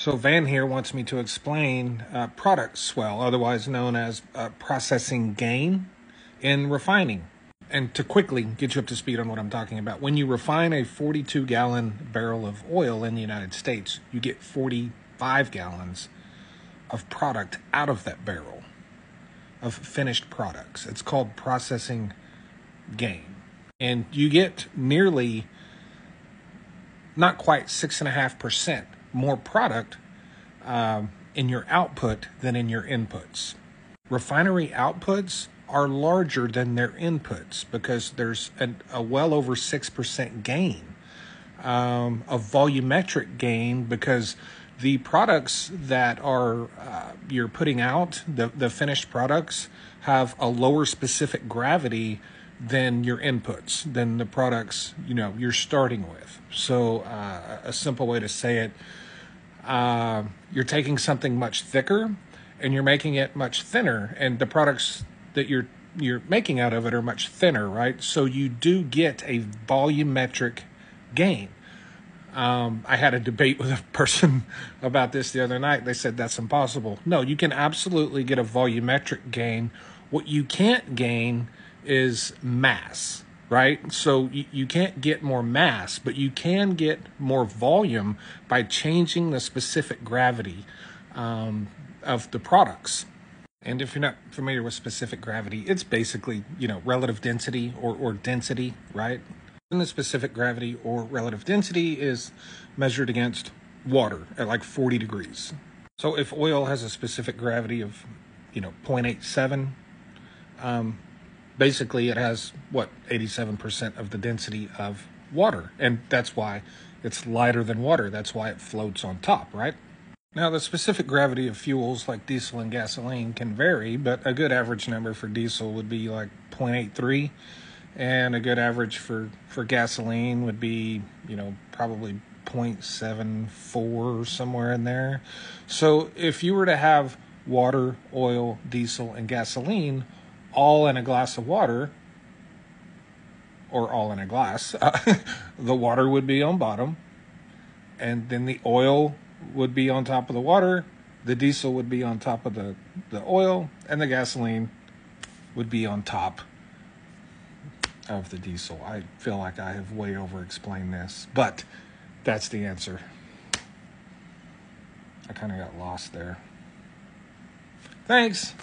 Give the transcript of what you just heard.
So Van here wants me to explain uh, product swell, otherwise known as uh, processing gain in refining. And to quickly get you up to speed on what I'm talking about, when you refine a 42 gallon barrel of oil in the United States, you get 45 gallons of product out of that barrel of finished products. It's called processing gain. And you get nearly, not quite 6.5% more product um, in your output than in your inputs. Refinery outputs are larger than their inputs because there's a, a well over 6% gain, um, a volumetric gain because the products that are uh, you're putting out, the, the finished products, have a lower specific gravity than your inputs, than the products you know you're starting with. So uh, a simple way to say it, uh, you're taking something much thicker and you're making it much thinner, and the products that you're you're making out of it are much thinner, right? So you do get a volumetric gain. Um, I had a debate with a person about this the other night. They said that's impossible. No, you can absolutely get a volumetric gain. What you can't gain is mass, right? So you, you can't get more mass, but you can get more volume by changing the specific gravity um, of the products. And if you're not familiar with specific gravity, it's basically, you know, relative density or, or density, right? And the specific gravity or relative density is measured against water at like 40 degrees. So if oil has a specific gravity of, you know, 0.87, um, basically it has what 87% of the density of water and that's why it's lighter than water. That's why it floats on top right? Now the specific gravity of fuels like diesel and gasoline can vary but a good average number for diesel would be like 0.83 and a good average for for gasoline would be you know probably 0.74 somewhere in there. So if you were to have water oil diesel and gasoline all in a glass of water, or all in a glass, the water would be on bottom, and then the oil would be on top of the water, the diesel would be on top of the, the oil, and the gasoline would be on top of the diesel. I feel like I have way over explained this, but that's the answer. I kind of got lost there. Thanks.